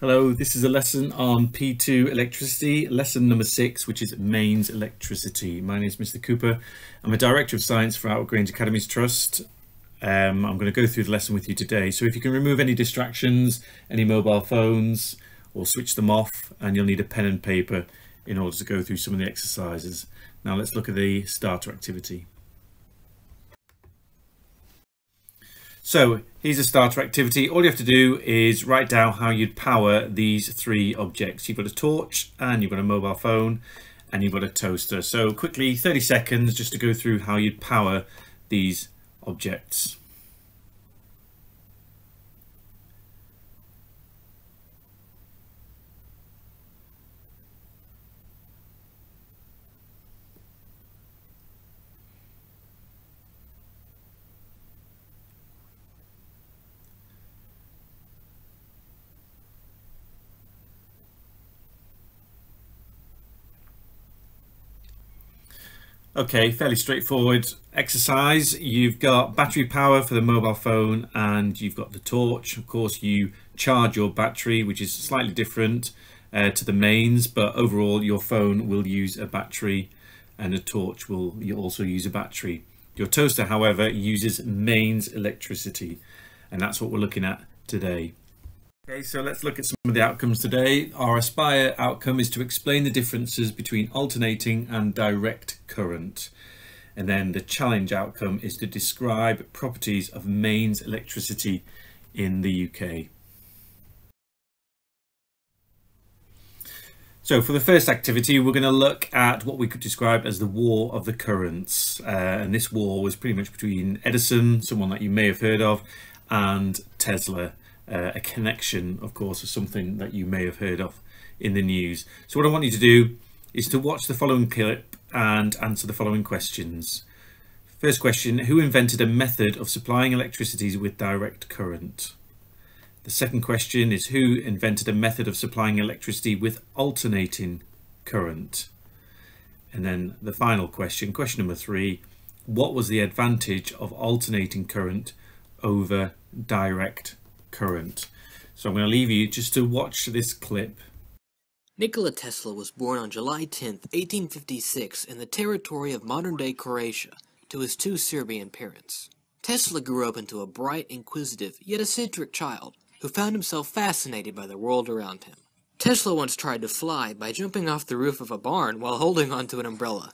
Hello, this is a lesson on P2 electricity, lesson number six, which is mains electricity. My name is Mr. Cooper. I'm a Director of Science for Outwood Grange Academies Trust. Um, I'm going to go through the lesson with you today. So if you can remove any distractions, any mobile phones, or switch them off, and you'll need a pen and paper in order to go through some of the exercises. Now let's look at the starter activity. So here's a starter activity. All you have to do is write down how you'd power these three objects. You've got a torch and you've got a mobile phone and you've got a toaster. So quickly, 30 seconds just to go through how you'd power these objects. Okay, fairly straightforward exercise. You've got battery power for the mobile phone and you've got the torch. Of course, you charge your battery, which is slightly different uh, to the mains, but overall your phone will use a battery and a torch will also use a battery. Your toaster, however, uses mains electricity, and that's what we're looking at today. Okay, so let's look at some of the outcomes today. Our Aspire outcome is to explain the differences between alternating and direct current. And then the challenge outcome is to describe properties of mains electricity in the UK. So for the first activity, we're going to look at what we could describe as the war of the currents. Uh, and this war was pretty much between Edison, someone that you may have heard of, and Tesla uh, a connection, of course, of something that you may have heard of in the news. So what I want you to do is to watch the following clip and answer the following questions. First question, who invented a method of supplying electricity with direct current? The second question is who invented a method of supplying electricity with alternating current? And then the final question, question number three, what was the advantage of alternating current over direct current. So I'm going to leave you just to watch this clip. Nikola Tesla was born on July 10, 1856 in the territory of modern-day Croatia to his two Serbian parents. Tesla grew up into a bright, inquisitive, yet eccentric child who found himself fascinated by the world around him. Tesla once tried to fly by jumping off the roof of a barn while holding onto an umbrella.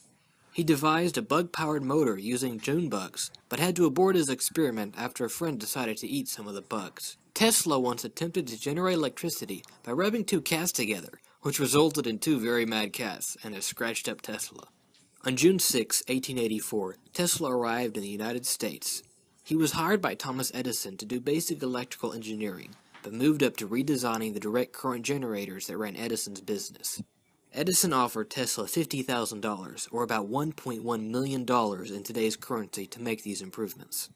He devised a bug-powered motor using June bugs, but had to abort his experiment after a friend decided to eat some of the bugs. Tesla once attempted to generate electricity by rubbing two cats together, which resulted in two very mad cats and a scratched up Tesla. On June 6, 1884, Tesla arrived in the United States. He was hired by Thomas Edison to do basic electrical engineering, but moved up to redesigning the direct current generators that ran Edison's business. Edison offered Tesla $50,000, or about $1.1 million in today's currency, to make these improvements.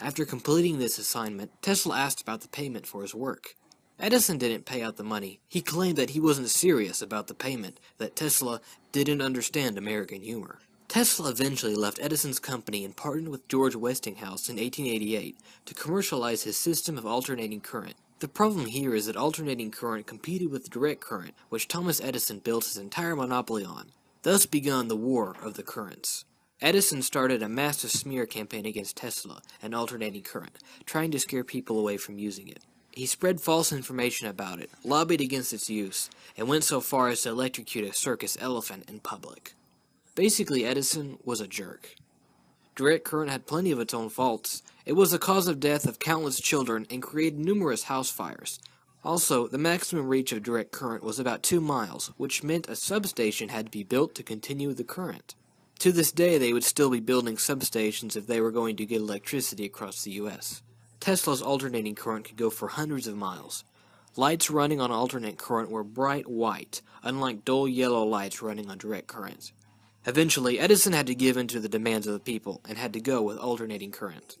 After completing this assignment, Tesla asked about the payment for his work. Edison didn't pay out the money. He claimed that he wasn't serious about the payment, that Tesla didn't understand American humor. Tesla eventually left Edison's company and partnered with George Westinghouse in 1888 to commercialize his system of alternating current. The problem here is that alternating current competed with direct current, which Thomas Edison built his entire monopoly on. Thus began the War of the Currents. Edison started a massive smear campaign against Tesla and alternating current, trying to scare people away from using it. He spread false information about it, lobbied against its use, and went so far as to electrocute a circus elephant in public. Basically, Edison was a jerk. Direct current had plenty of its own faults. It was the cause of death of countless children and created numerous house fires. Also, the maximum reach of direct current was about 2 miles, which meant a substation had to be built to continue the current. To this day, they would still be building substations if they were going to get electricity across the U.S. Tesla's alternating current could go for hundreds of miles. Lights running on alternate current were bright white, unlike dull yellow lights running on direct current. Eventually, Edison had to give in to the demands of the people and had to go with alternating current.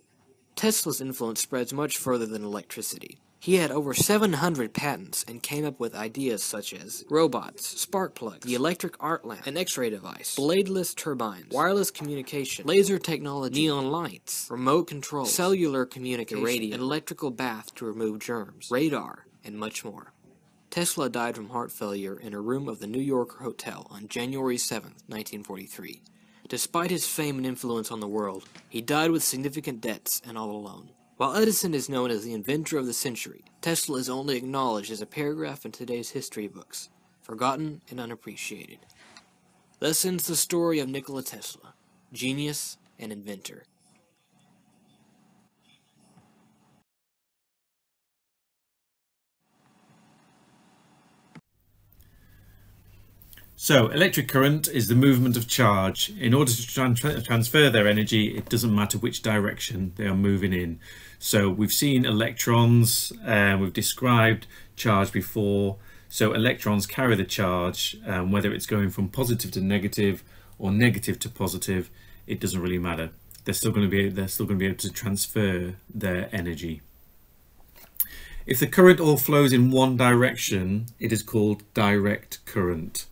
Tesla's influence spreads much further than electricity. He had over 700 patents and came up with ideas such as robots, spark plugs, the electric arc lamp, an x-ray device, bladeless turbines, wireless communication, laser technology, neon lights, remote control, cellular communication, radio, an electrical bath to remove germs, radar, and much more. Tesla died from heart failure in a room of the New York Hotel on January 7, 1943. Despite his fame and influence on the world, he died with significant debts and all alone. While Edison is known as the inventor of the century, Tesla is only acknowledged as a paragraph in today's history books, forgotten and unappreciated. Thus ends the story of Nikola Tesla, genius and inventor. So, electric current is the movement of charge. In order to transfer their energy, it doesn't matter which direction they are moving in. So, we've seen electrons, uh, we've described charge before. So, electrons carry the charge, um, whether it's going from positive to negative or negative to positive, it doesn't really matter. They're still going to be they're still going to be able to transfer their energy. If the current all flows in one direction, it is called direct current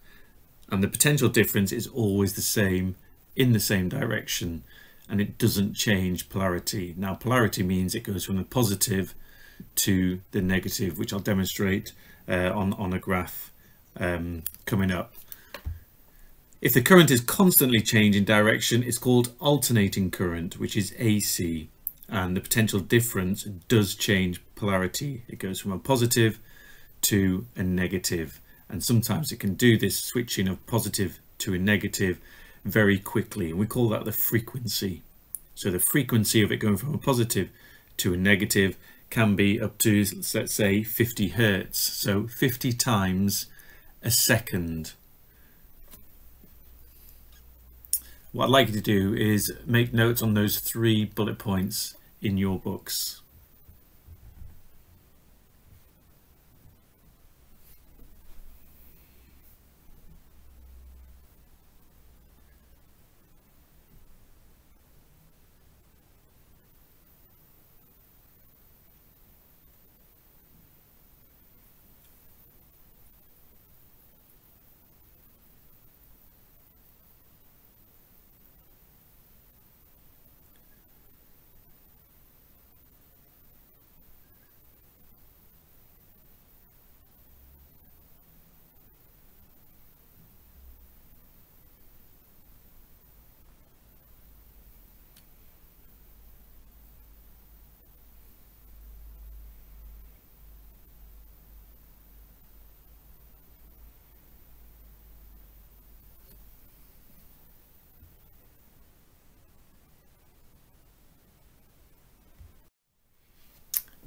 and the potential difference is always the same in the same direction and it doesn't change polarity. Now polarity means it goes from the positive to the negative which I'll demonstrate uh, on, on a graph um, coming up. If the current is constantly changing direction it's called alternating current which is AC and the potential difference does change polarity. It goes from a positive to a negative and sometimes it can do this switching of positive to a negative very quickly. And we call that the frequency. So the frequency of it going from a positive to a negative can be up to let's say 50 hertz. So 50 times a second. What I'd like you to do is make notes on those three bullet points in your books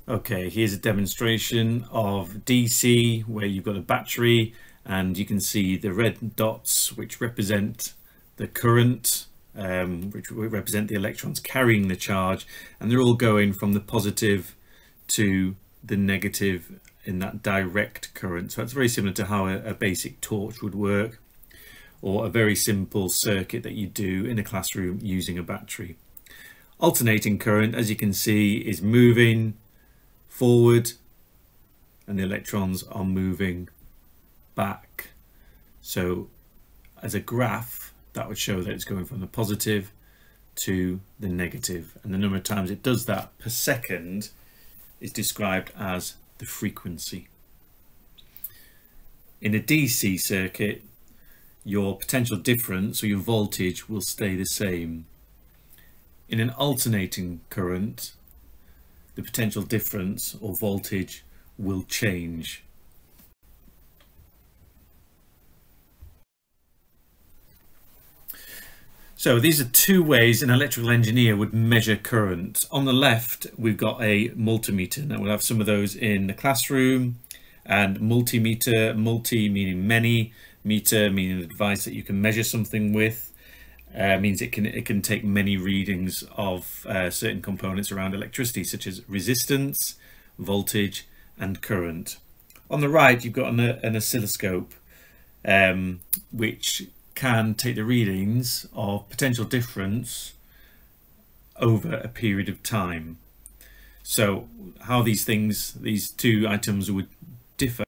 Okay, here's a demonstration of DC where you've got a battery and you can see the red dots which represent the current, um, which represent the electrons carrying the charge and they're all going from the positive to the negative in that direct current. So it's very similar to how a, a basic torch would work or a very simple circuit that you do in a classroom using a battery. Alternating current, as you can see, is moving forward and the electrons are moving back. So as a graph, that would show that it's going from the positive to the negative. And the number of times it does that per second is described as the frequency. In a DC circuit, your potential difference or your voltage will stay the same. In an alternating current, the potential difference or voltage will change. So these are two ways an electrical engineer would measure current. On the left, we've got a multimeter. Now we'll have some of those in the classroom and multimeter, multi meaning many, meter meaning a device that you can measure something with uh, means it can it can take many readings of uh, certain components around electricity such as resistance, voltage and current. On the right you've got an, an oscilloscope um, which can take the readings of potential difference over a period of time. So how these things, these two items would differ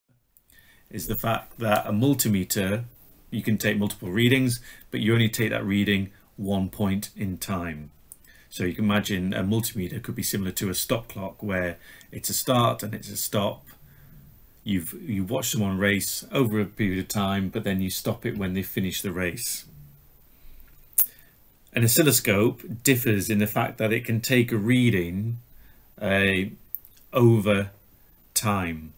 is the fact that a multimeter you can take multiple readings, but you only take that reading one point in time. So you can imagine a multimeter could be similar to a stop clock where it's a start and it's a stop. you've you watch someone race over a period of time, but then you stop it when they finish the race. An oscilloscope differs in the fact that it can take a reading uh, over time.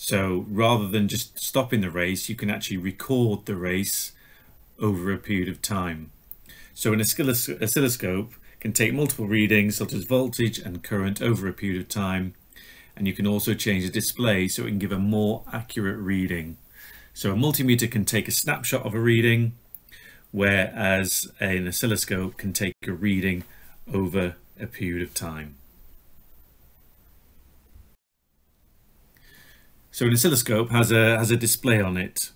So rather than just stopping the race, you can actually record the race over a period of time. So an oscilloscope can take multiple readings such as voltage and current over a period of time and you can also change the display so it can give a more accurate reading. So a multimeter can take a snapshot of a reading whereas an oscilloscope can take a reading over a period of time. So an oscilloscope has a has a display on it.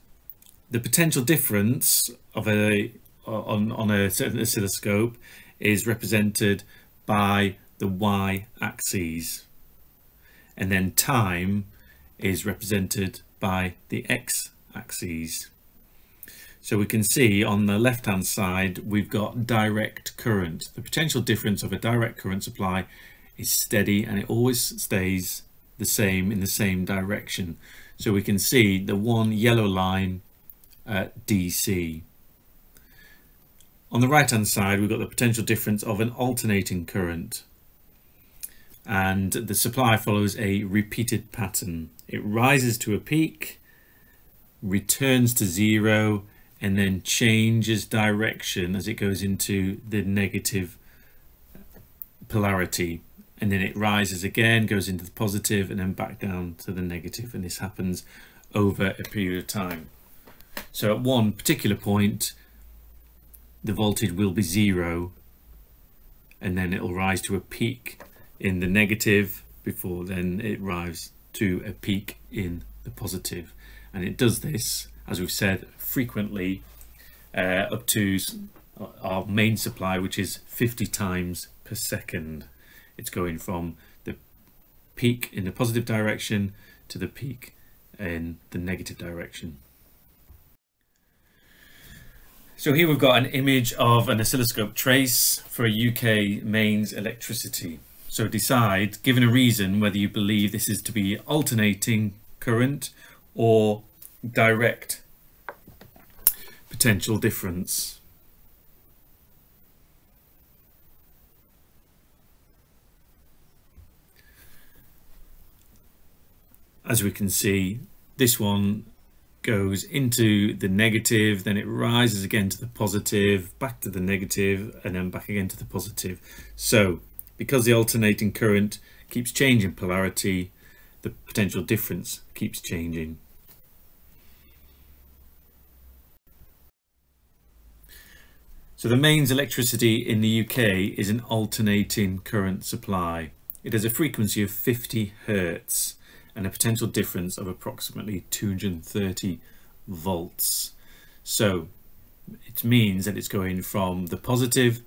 The potential difference of a on on a certain oscilloscope is represented by the y-axis and then time is represented by the x-axis. So we can see on the left hand side we've got direct current. The potential difference of a direct current supply is steady and it always stays the same in the same direction. So we can see the one yellow line at DC. On the right hand side we've got the potential difference of an alternating current and the supply follows a repeated pattern. It rises to a peak, returns to zero, and then changes direction as it goes into the negative polarity. And then it rises again, goes into the positive, and then back down to the negative. And this happens over a period of time. So at one particular point, the voltage will be zero, and then it will rise to a peak in the negative before then it rises to a peak in the positive. positive and it does this as we've said frequently uh, up to our main supply which is 50 times per second it's going from the peak in the positive direction to the peak in the negative direction so here we've got an image of an oscilloscope trace for a UK mains electricity so decide, given a reason, whether you believe this is to be alternating current or direct potential difference. As we can see, this one goes into the negative, then it rises again to the positive, back to the negative, and then back again to the positive. So because the alternating current keeps changing polarity, the potential difference keeps changing. So the mains electricity in the UK is an alternating current supply. It has a frequency of 50 hertz and a potential difference of approximately 230 volts. So it means that it's going from the positive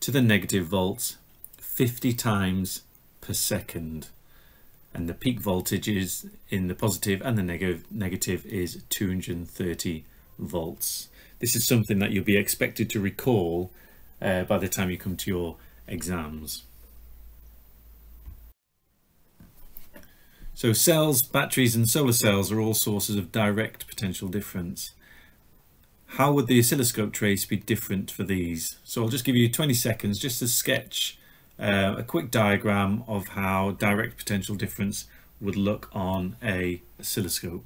to the negative volts 50 times per second. And the peak voltage is in the positive and the negative negative is 230 volts. This is something that you'll be expected to recall uh, by the time you come to your exams so cells batteries and solar cells are all sources of direct potential difference how would the oscilloscope trace be different for these so I'll just give you 20 seconds just to sketch uh, a quick diagram of how direct potential difference would look on a oscilloscope.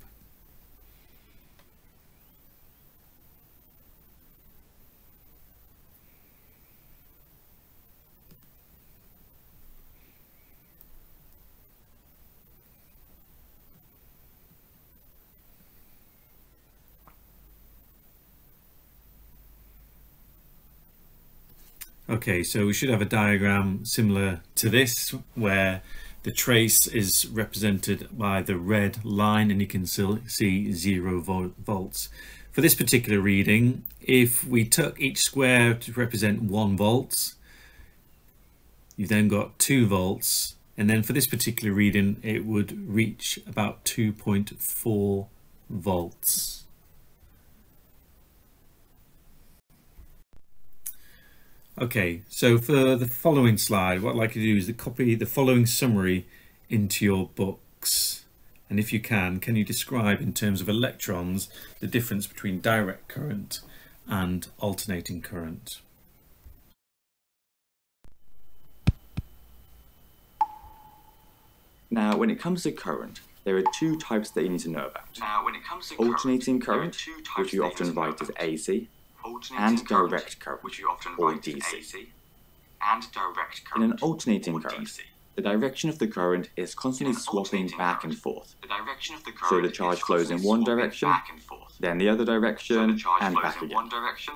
Okay, so we should have a diagram similar to this where the trace is represented by the red line and you can still see zero volts. For this particular reading, if we took each square to represent one volt, you've then got two volts and then for this particular reading it would reach about 2.4 volts. Okay, so for the following slide, what I'd like you to do is to copy the following summary into your books And if you can, can you describe in terms of electrons the difference between direct current and alternating current? Now, when it comes to current, there are two types that you need to know about. Now, when it comes to Alternating current, current, two types which you often need to know write as. AC, Alternating and direct current, which you often or DC. AC, and direct current, In an alternating current, DC. the direction of the current is constantly swapping back and forth, The direction of the So the charge flows in one direction, back and forth. then the other So direction, the and back again. one direction,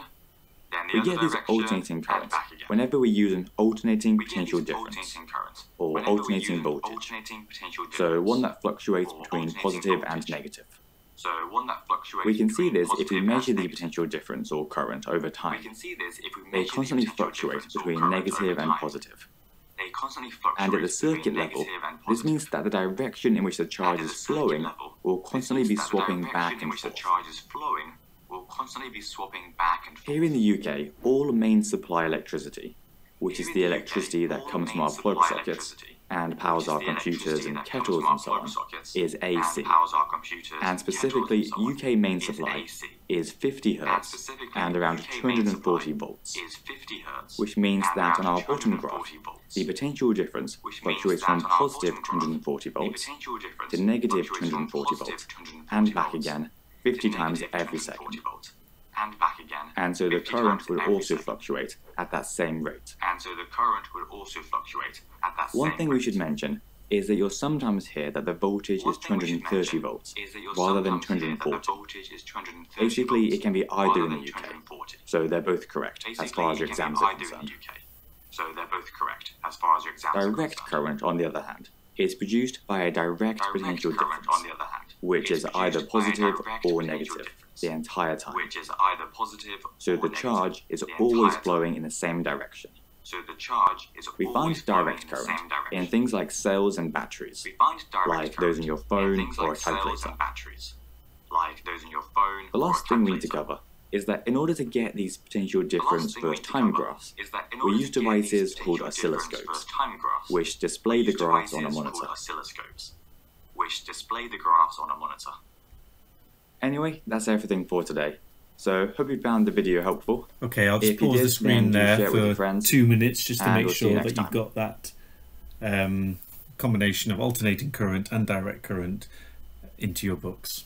then the We get direction, alternating and current whenever we use an alternating potential difference, current or alternating voltage. alternating potential so one that fluctuates between positive and negative. So one that fluctuates We can see this if we measure the potential difference or current over time. We can see this if we They measure the constantly potential fluctuate between negative and positive. They constantly fluctuate And at the circuit level, this means that the direction in which the charge is the flowing will constantly be swapping back in and which the forth. flowing will constantly be swapping back and forth. Here in the UK, all mains supply electricity, which is the electricity that comes from our plug sockets and powers our computers and kettles and so on, sockets is AC. And powers our computers And specifically, and so on, UK main supply is 50 Hz and around 240 supply volts, is 50 hertz, which means that on our bottom graph, the potential difference fluctuates from positive bottom graph, 240 the volts to negative fluctuates from 240 positive volts and back again 50 times every 240 second. And back again. And so the current will also second. fluctuate at that same rate. And so the current will also fluctuate at that One thing we should mention is that you'll sometimes hear that the voltage One is thing we should 230 volts rather than sometimes hear that the 240. voltage is 230 Basically, volts it can be either in the UK, 240. so they're both correct Basically, as far as your exams are concerned. So they're both correct as far as your exams Direct current, on the other hand, is produced by a direct Direct potential difference, on the other hand, which is either positive or negative the entire time. which is either positive So the charge is the always flowing in the same direction. So the charge is We find direct current direction. in things like cells and batteries. We find direct like those in your phone things or like cells calculator. batteries, like those in your phone. The last thing we need to cover is that in order to get these potential difference we versus time graphs, is that in we use to get these devices called oscilloscopes, which display the graphs on a monitor. Called oscilloscopes, which display the graphs on a monitor. Anyway, that's everything for today. So, hope you found the video helpful. Okay, I'll just If you pause the screen there share it with your for two minutes just to make we'll see you sure next that you've got that um, combination of alternating current and direct current into your books.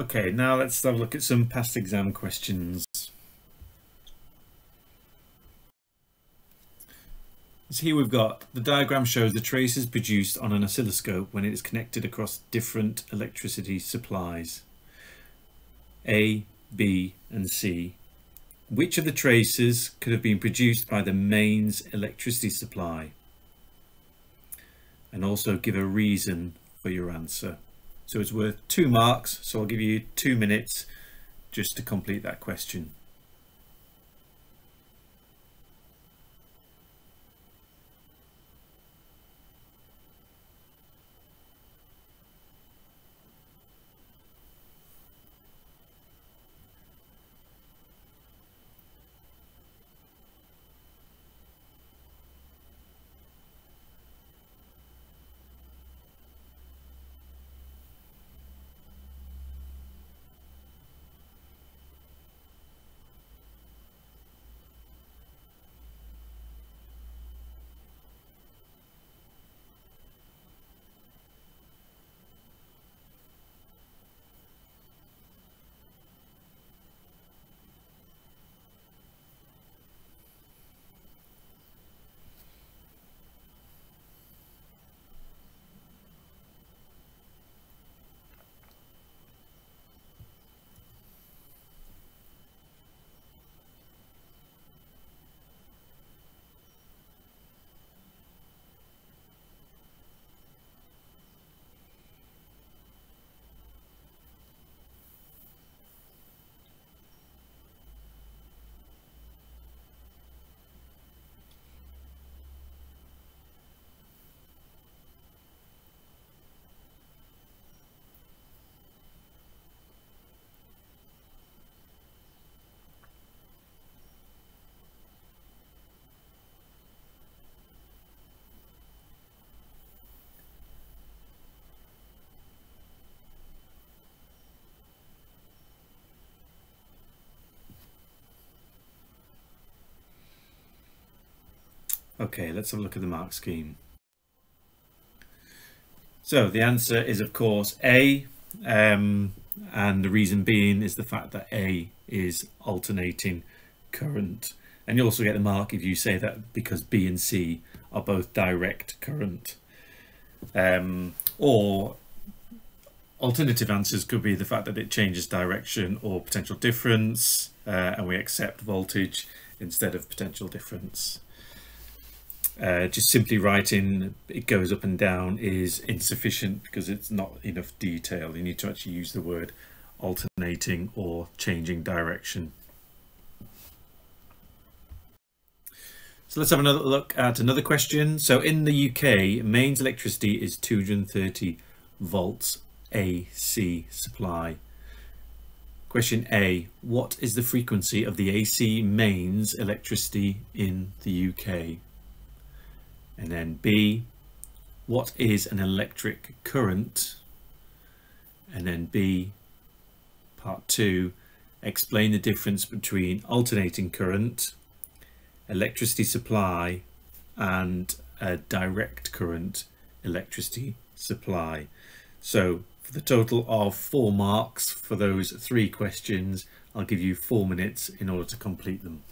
Okay, now let's have a look at some past exam questions. So here we've got the diagram shows the traces produced on an oscilloscope when it is connected across different electricity supplies. A, B and C. Which of the traces could have been produced by the mains electricity supply? And also give a reason for your answer. So it's worth two marks, so I'll give you two minutes just to complete that question. Okay, let's have a look at the mark scheme. So the answer is of course A, um, and the reason being is the fact that A is alternating current. And you also get the mark if you say that because B and C are both direct current. Um, or alternative answers could be the fact that it changes direction or potential difference, uh, and we accept voltage instead of potential difference. Uh, just simply writing it goes up and down is insufficient because it's not enough detail. You need to actually use the word alternating or changing direction. So let's have another look at another question. So in the UK, mains electricity is 230 volts AC supply. Question A, what is the frequency of the AC mains electricity in the UK? And then B, what is an electric current? And then B, part two, explain the difference between alternating current, electricity supply, and a direct current electricity supply. So for the total of four marks for those three questions, I'll give you four minutes in order to complete them.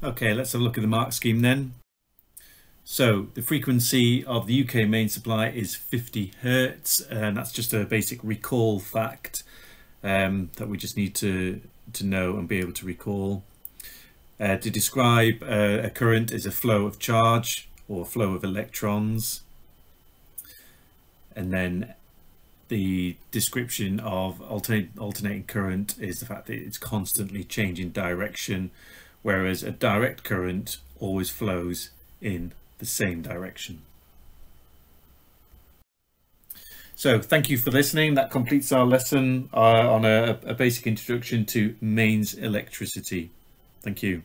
Okay, let's have a look at the mark scheme then. So the frequency of the UK main supply is 50 hertz, and that's just a basic recall fact um, that we just need to to know and be able to recall. Uh, to describe uh, a current is a flow of charge or flow of electrons, and then the description of alternate, alternating current is the fact that it's constantly changing direction, whereas a direct current always flows in the same direction. So thank you for listening. That completes our lesson uh, on a, a basic introduction to mains electricity. Thank you.